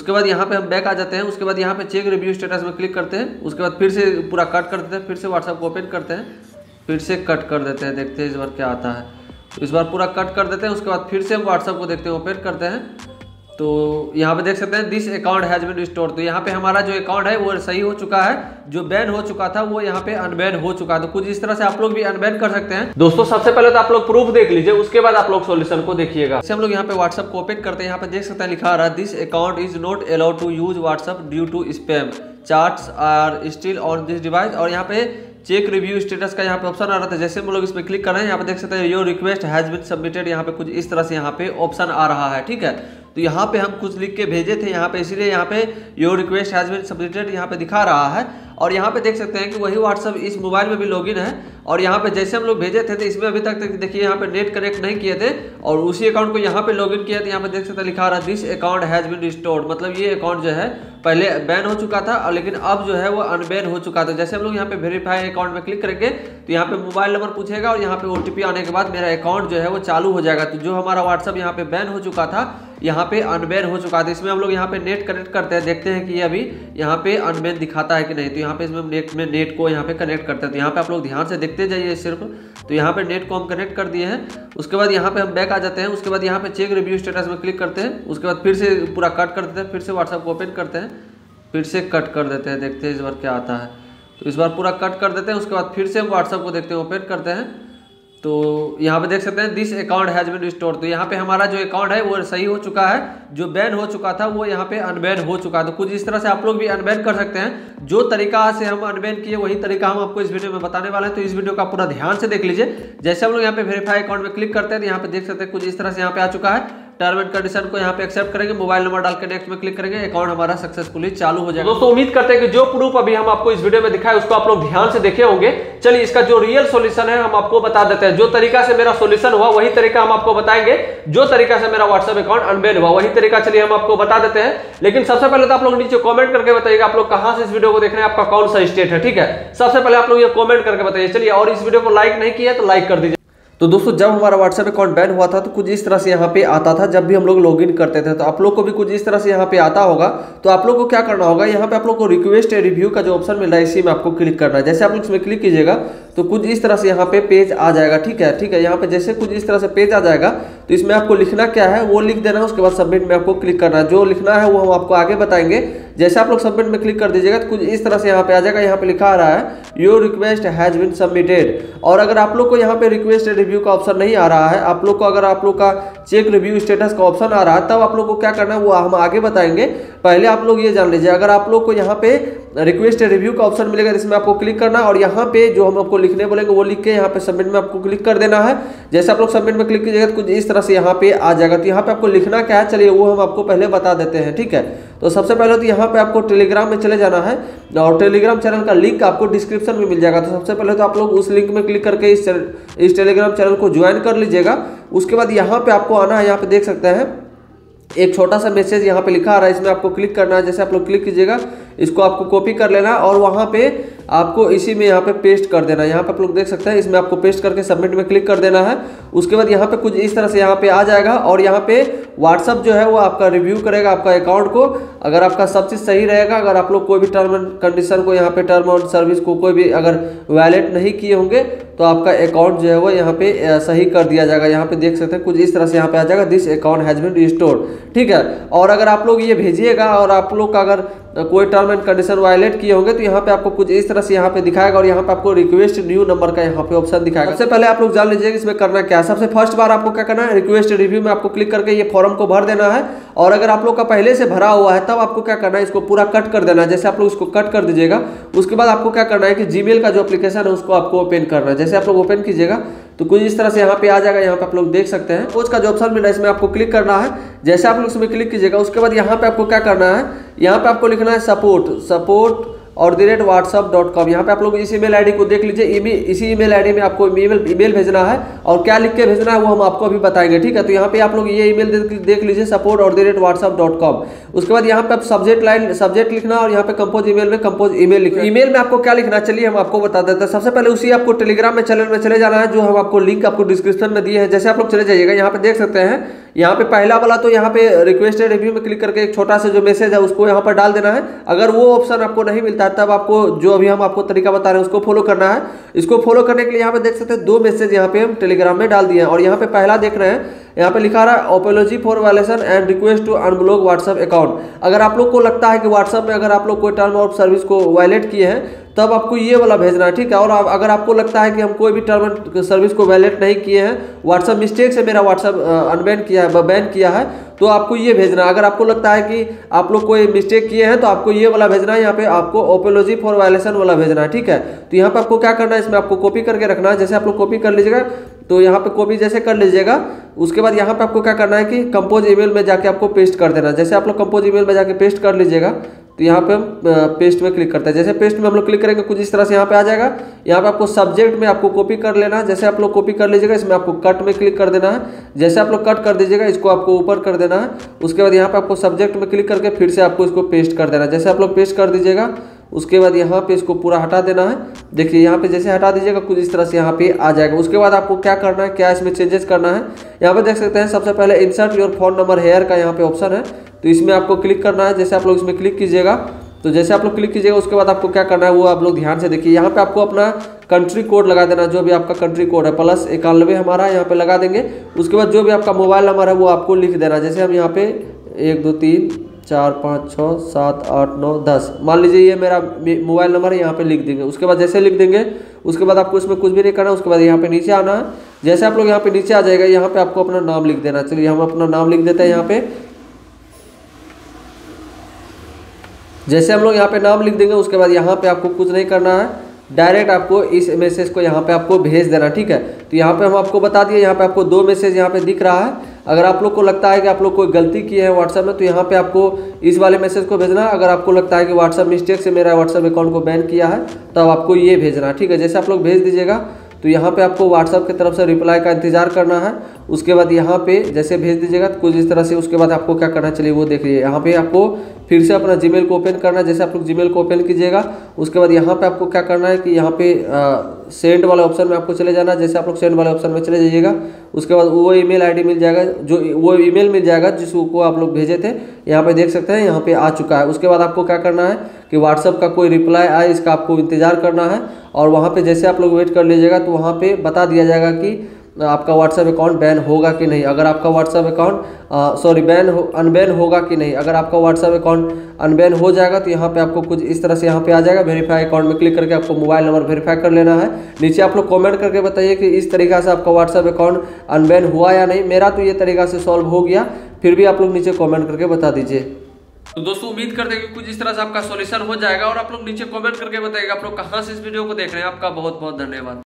उसके बाद यहाँ पे हम बैक आ जाते हैं, उसके बाद यहाँ पे चेक रिव्यू स्टेटस में क्लिक करते हैं, उसके बाद फिर से पूरा कट कर देते हैं, फिर से व्हाट्सएप को ओपन करते हैं, फिर से कट कर देते हैं, देखते हैं इस बार क्या आता है। तो इस बार पूरा कट कर देते हैं, उसके बाद फिर से हम व्हाट्सएप को देखते हैं ओपन करते हैं। तो यहाँ पे देख सकते हैं this account has been restore तो यहाँ पे हमारा जो अकाउंट है वो सही हो चुका है जो बैन हो चुका था वो यहाँ पे अनबैन हो चुका है तो कुछ इस तरह से आप लोग भी अनबैन कर सकते हैं दोस्तों सबसे पहले तो आप लोग प्रूफ देख लीजिए उसके बाद आप लोग सोल्यूशन को देखिएगा हम लोग यहाँ पे व्हाट्सएप को ओपन करते हैं यहाँ पे देख सकते हैं लिखा रहा है this account is not allowed to use WhatsApp due to spam chart are still on this device और यहाँ पे चेक रिव्यू स्टेटस का यहाँ पे ऑप्शन आ रहा था जैसे हम लोग इस पर क्लिक कर रहे हैं यहाँ पे देख सकते हैं your request has been submitted यहाँ पे कुछ इस तरह से यहाँ पे ऑप्शन आ रहा है ठीक है तो यहाँ पे हम कुछ लिख के भेजे थे, यहाँ पे इसीलिए यहाँ पे your request has been submitted यहाँ पे दिखा रहा है। और यहाँ पे देख सकते हैं कि वही व्हाट्सअप इस मोबाइल में भी लॉगिन है और यहाँ पे जैसे हम लोग भेजे थे तो इसमें अभी तक देखिए यहाँ पे नेट कनेक्ट नहीं किए थे और उसी अकाउंट को यहाँ पे लॉगिन किया था यहाँ पे देख सकते हैं लिखा रहा this account has been restored मतलब ये अकाउंट जो है पहले बैन हो चुका था और लेकिन अब जो है वो अनबैन हो चुका था जैसे हम लोग यहाँ पे वेरीफाई अकाउंट में क्लिक करेंगे तो यहाँ पे मोबाइल नंबर पूछेगा और यहाँ पे ओटीपी आने के बाद मेरा अकाउंट जो है वो चालू हो जाएगा तो जो हमारा व्हाट्सअप यहाँ पे बैन हो चुका था यहाँ पे अनबैन हो चुका था इसमें हम लोग यहाँ पे नेट कनेक्ट करते हैं देखते हैं कि ये अभी यहाँ पे अनबैन दिखाता है कि नहीं तो यहाँ पे इसमें नेट में नेट को यहाँ पे कनेक्ट करते हैं। तो यहाँ पे आप लोग ध्यान से देखते जाइए सिर्फ़ तो यहाँ पे नेट को हम कनेक्ट कर दिए हैं। उसके बाद यहाँ पे हम बैक आ जाते हैं। उसके बाद यहाँ पे चेक रिव्यू स्टेटस में क्लिक करते हैं। उसके बाद फिर से पूरा कट कर देते हैं। फिर से व्हाट्सअप को ओपन करते हैं। फिर से कट कर देते हैं। देखते हैं इस बार क्या आता है। तो इस बार पूरा कट कर देते हैं। उसके बाद फिर से हम व्हाट्सअप को देखते हैं। ओपन करते हैं। तो यहाँ पे देख सकते हैं this account has been restore तो यहाँ पे हमारा जो अकाउंट है, वो सही हो चुका है, जो बैन हो चुका था, वो यहाँ पे अनबैन हो चुका है। तो कुछ इस तरह से आप लोग भी अनबैन कर सकते हैं। जो तरीका से हम अनबैन किए, वही तरीका हम आपको इस वीडियो में बताने वाले हैं। तो इस वीडियो का पूरा ध्यान से देख लीजिए। जैसे हम लोग यहाँ पे वेरीफाई अकाउंट में क्लिक करते हैं तो यहाँ पे देख सकते हैं, कुछ इस तरह से यहाँ पे आ चुका है। टर्म एंड कंडीशन को यहाँ पे एक्सेप्ट करेंगे मोबाइल नंबर डाल के नेक्स्ट में क्लिक करेंगे अकाउंट हमारा सक्सेसफुली चालू हो जाएगा। दोस्तों, उम्मीद करते हैं कि जो प्रूफ अभी हम आपको इस वीडियो में दिखाए, उसको आप लोग ध्यान से देखे होंगे। चलिए, इसका जो रियल सोल्यूशन है, हम आपको बता देते हैं। जो तरीका से मेरा सोल्यूशन हुआ, वही तरीका हम आपको बताएँगे। जो तरीका से मेरा व्हाट्सएप अकाउंट अनबेन हुआ, वही तरीका चलिए हम आपको बता देते हैं। लेकिन सबसे पहले तो आप लोग नीचे कॉमेंट करके बताइएगा आप लोग कहाँ से इस वीडियो को देख रहे हैं, आपका कौन सा स्टेट है, ठीक है? सबसे पहले आप लोग ये कॉमेंट करके बताइए। चलिए, और इस वीडियो को लाइक नहीं किया तो लाइक कर दीजिए। तो दोस्तों, जब हमारा व्हाट्सएप अकाउंट बैन हुआ था तो कुछ इस तरह से यहाँ पे आता था, जब भी हम लोग लॉगिन करते थे तो आप लोग को भी कुछ इस तरह से यहाँ पे आता होगा। तो आप लोग को क्या करना होगा, यहाँ पे आप लोग को रिक्वेस्ट रिव्यू का जो ऑप्शन मिल रहा है, इसी में आपको क्लिक करना है। जैसे आप लोग इसमें क्लिक कीजिएगा तो कुछ इस तरह से यहाँ पे पेज आ जाएगा, ठीक है ठीक है, यहाँ पे जैसे कुछ इस तरह से पेज आ जाएगा तो इसमें आपको लिखना क्या है, वो लिख देना है उसके बाद सबमिट में आपको क्लिक करना। है जो लिखना है, वो हम आपको आगे बताएँगे। जैसे आप लोग सबमिट में क्लिक कर दीजिएगा तो कुछ इस तरह से यहाँ पे आ जाएगा। यहाँ पे लिखा आ रहा है your request has been submitted और अगर आप लोग को यहाँ पे रिक्वेस्ट रिव्यू का ऑप्शन नहीं आ रहा है, आप लोग को अगर आप लोग का चेक रिव्यू स्टेटस का ऑप्शन आ रहा है, तब आप लोग को क्या करना है, वो हम आगे बताएँगे। पहले आप लोग ये जान लीजिए, अगर आप लोग को यहाँ पे रिक्वेस्ट रिव्यू का ऑप्शन मिलेगा, जिसमें आपको क्लिक करना और यहाँ पे जो हम आपको लिखने बोलेंगे, वो लिख के यहाँ पे सबमिट में आपको क्लिक कर देना है। जैसे आप लोग सबमिट में क्लिक कीजिएगा तो कुछ इस तरह से यहाँ पे आ जाएगा। तो यहाँ पे आपको लिखना क्या है, चलिए वो हम आपको पहले बता देते हैं, ठीक है? तो सबसे पहले तो यहाँ पे आपको टेलीग्राम में चले जाना है, और टेलीग्राम चैनल का लिंक आपको डिस्क्रिप्शन में मिल जाएगा। तो सबसे पहले तो आप लोग उस लिंक में क्लिक करके इस इस टेलीग्राम चैनल को ज्वाइन कर लीजिएगा। उसके बाद यहाँ पे आपको आना है, यहाँ पे देख सकते हैं। एक छोटा सा मैसेज यहाँ पे लिखा आ रहा है, इसमें आपको क्लिक करना है, जैसे आप लोग क्लिक कीजिएगा इसको आपको कॉपी कर लेना और वहाँ पे आपको इसी में यहाँ पे पेस्ट कर देना। यहाँ पे आप लोग देख सकते हैं, इसमें आपको पेस्ट करके सबमिट में क्लिक कर देना है। उसके बाद यहाँ पे कुछ इस तरह से यहाँ पे आ जाएगा और यहाँ पे व्हाट्सअप जो है वो आपका रिव्यू करेगा आपका अकाउंट को। अगर आपका सब चीज़ सही रहेगा, अगर आप लोग कोई भी टर्म एंड कंडीशन को यहाँ पे टर्म एंड सर्विस को कोई भी अगर वैलेट नहीं किए होंगे तो आपका अकाउंट जो है वो यहाँ पे सही कर दिया जाएगा। यहाँ पे देख सकते हैं, कुछ इस तरह से यहाँ पे आ जाएगा। This account has been restored ठीक है? और अगर आप लोग ये भेजिएगा और आप लोग का अगर कोई टर्म एंड कंडीशन वायलेट किए होंगे तो यहाँ पे आपको कुछ इस तरह से यहाँ पे दिखाएगा और यहाँ पे आपको रिक्वेस्ट न्यू नंबर का यहाँ पे ऑप्शन दिखाएगा। सबसे पहले आप लोग जान लीजिए इसमें करना क्या है। सबसे फ़र्स्ट बार आपको क्या करना है? रिक्वेस्ट रिव्यू में आपको क्लिक करके ये फॉर्म को भर देना है और अगर आप लोग का पहले से भरा हुआ है, तब आपको क्या करना है? इसको पूरा कट कर देना है। जैसे आप लोग इसको कट कर दीजिएगा, उसके बाद आपको क्या करना है कि जीमेल का जो एप्लीकेशन है, उसको आपको ओपन करना है। जैसे आप लोग ओपन कीजिएगा तो कुछ इस तरह से यहाँ पे आ जाएगा, यहाँ पे आप लोग देख सकते हैं। कोच का जो ऑप्शन मिला, इसमें आपको क्लिक करना है। जैसे आप लोग इसमें क्लिक कीजिएगा, उसके बाद यहाँ पे आपको क्या करना है? यहाँ पे आपको लिखना है support support at the rate WhatsApp dot com यहाँ पर आप लोग इस ईमेल आईडी को देख लीजिए। इसी ईमेल आईडी में आपको ईमेल ईमेल भेजना है और क्या लिख के भेजना है वो हम आपको अभी बताएँगे, ठीक है? तो यहाँ पे आप लोग ये ईमेल देख लीजिए support at the rate WhatsApp dot com उसके बाद यहाँ पे आप सब्जेक्ट लाइन सब्जेक्ट लिखना और यहाँ पे कंपोज ईमेल में कंपोज ईमेल लिखना ईमेल में आपको क्या लिखना चलिए हम आपको बता देते हैं। सबसे पहले उसी आपको टेलीग्राम में चैनल में चले जाना है, जो हम आपको लिंक आपको डिस्क्रिप्शन में दिए हैं। जैसे आप लोग चले जाइएगा, यहाँ पे देख सकते हैं। यहाँ पे पहला वाला तो यहाँ पे रिक्वेस्टेड रिव्यू में क्लिक करके एक छोटा सा जो मैसेज है उसको यहाँ पर डाल देना है। अगर वो ऑप्शन आपको नहीं मिलता है तब आपको जो अभी हम आपको तरीका बता रहे हैं, उसको फॉलो करना है। इसको फॉलो करने के लिए यहाँ पे देख सकते हैं, दो मैसेज यहाँ पे हम टेलीग्राम में डाल दिए हैं। और यहाँ पे पहला देख रहे हैं, यहाँ पे लिखा रहा है apology for violation and request to unblock WhatsApp account अगर आप लोग को लगता है कि व्हाट्सएप में अगर आप लोग कोई टर्म ऑफ़ सर्विस को वायलेट किए हैं तब आपको ये वाला भेजना है, ठीक है? और अगर आपको लगता है कि हम कोई भी टर्म एंड सर्विस को वैलेट नहीं किए हैं व्हाट्सअप मिस्टेक से मेरा व्हाट्सअप अनबैन किया है बैन किया है तो आपको ये भेजना है। अगर आपको लगता है कि आप लोग कोई मिस्टेक किए हैं तो आपको ये वाला भेजना है। यहाँ पे आपको ओपोलॉजी फॉर वायलेशन वाला भेजना है, ठीक है? तो यहाँ पर आपको क्या करना है? इसमें आपको कॉपी करके रखना है। जैसे आप लोग कॉपी कर लीजिएगा तो यहाँ पे कॉपी जैसे कर लीजिएगा, उसके बाद यहाँ पे आपको क्या करना है कि कंपोज ईमेल में जाके आपको पेस्ट कर देना जैसे आप लोग कंपोज ईमेल में जाके पेस्ट कर लीजिएगा तो यहाँ पे हम पेस्ट में क्लिक करते हैं। जैसे पेस्ट में हम लोग क्लिक करेंगे, कुछ इस तरह से यहाँ पे आ जाएगा। यहाँ पे आपको सब्जेक्ट में आपको कॉपी कर लेना है। जैसे आप लोग कॉपी कर लीजिएगा, इसमें आपको कट में क्लिक कर देना है। जैसे आप लोग कट कर दीजिएगा, इसको आपको ऊपर कर देना है। उसके बाद यहाँ पे आपको सब्जेक्ट में क्लिक करके फिर से आपको इसको पेस्ट कर देना है। जैसे आप लोग पेस्ट कर दीजिएगा उसके बाद यहाँ पे इसको पूरा हटा देना है। देखिए, यहाँ पे जैसे हटा दीजिएगा, कुछ इस तरह से यहाँ पे आ जाएगा। उसके बाद आपको क्या करना है, क्या इसमें चेंजेस करना है, यहाँ पे देख सकते हैं, सबसे पहले insert your phone number here का यहाँ पे ऑप्शन है। तो इसमें आपको क्लिक करना है, जैसे आप लोग इसमें क्लिक कीजिएगा तो जैसे आप लोग क्लिक कीजिएगा, उसके बाद आपको क्या करना है, वो आप लोग ध्यान से देखिए। यहाँ पे आपको अपना कंट्री कोड लगा देना, जो भी आपका कंट्री कोड है प्लस इक्यानवे हमारा यहाँ पे लगा देंगे। उसके बाद जो भी आपका मोबाइल नंबर है, वो आपको लिख देना। जैसे हम यहाँ पे एक, दो, तीन चार पाँच छः सात आठ नौ दस मान लीजिए ये मेरा मोबाइल नंबर है यहाँ पे लिख देंगे उसके बाद जैसे लिख देंगे उसके बाद आपको इसमें कुछ भी नहीं करना उसके बाद यहाँ पे नीचे आना है जैसे आप लोग यहाँ पे नीचे आ जाएगा यहाँ पे आपको अपना नाम लिख देना चलिए हम अपना नाम लिख देते हैं यहाँ पे जैसे हम लोग यहाँ पे नाम लिख देंगे उसके बाद यहाँ पे आपको कुछ नहीं करना है डायरेक्ट आपको इस मैसेज को यहाँ पे आपको भेज देना ठीक है तो यहाँ पे हम आपको बता दिए यहाँ पे आपको दो मैसेज यहाँ पे दिख रहा है अगर आप लोग को लगता है कि आप लोग कोई गलती की है व्हाट्सएप में तो यहाँ पे आपको इस वाले मैसेज को भेजना। है अगर आपको लगता है कि व्हाट्सएप मिस्टेक से मेरा व्हाट्सएप अकाउंट को बैन किया है तब आपको ये भेजना है ठीक है? जैसे आप लोग भेज दीजिएगा तो यहाँ पे आपको व्हाट्सअप की तरफ़ से रिप्लाई का इंतज़ार करना है। उसके बाद यहाँ पे जैसे भेज दीजिएगा तो कुछ इस तरह से उसके बाद आपको क्या करना चलिए वो देख लीजिए। यहाँ पे आपको फिर से अपना जीमेल को ओपन करना है। जैसे आप लोग जीमेल को ओपन कीजिएगा, उसके बाद यहाँ पे आपको क्या करना है कि यहाँ पे सेंड वाले ऑप्शन में आपको चले जाना, जैसे आप लोग सेंड वाले ऑप्शन में चले जाइएगा। उसके बाद वो ईमेल आईडी मिल जाएगा, जो वो ईमेल मिल जाएगा जिसको आप लोग भेजे थे, यहाँ पे देख सकते हैं, यहाँ पे आ चुका है। उसके बाद आपको क्या करना है कि व्हाट्सअप का कोई रिप्लाई आए, इसका आपको इंतज़ार करना है, और वहाँ पर जैसे आप लोग वेट कर लीजिएगा तो वहाँ पर बता दिया जाएगा कि आपका व्हाट्सएप अकाउंट बैन होगा कि नहीं? अगर आपका व्हाट्सएप अकाउंट सॉरी बैन हो अनबैन होगा कि नहीं? अगर आपका व्हाट्सएप अकाउंट अनबैन हो जाएगा तो यहाँ पे आपको कुछ इस तरह से यहाँ पे आ जाएगा वेरीफाई अकाउंट में क्लिक करके आपको मोबाइल नंबर वेरीफाई कर लेना है। नीचे आप लोग कॉमेंट करके बताइए कि इस तरीका से आपका व्हाट्सएप अकाउंट अनबैन हुआ या नहीं। मेरा तो ये तरीका से सॉल्व हो गया, फिर भी आप लोग नीचे कॉमेंट करके बता दीजिए। तो दोस्तों, उम्मीद करते हैं कि कुछ इस तरह से आपका सॉल्यूशन हो जाएगा और आप लोग नीचे कमेंट करके बताइएगा। आप लोग कहाँ से इस वीडियो को देख रहे हैं? आपका बहुत बहुत धन्यवाद।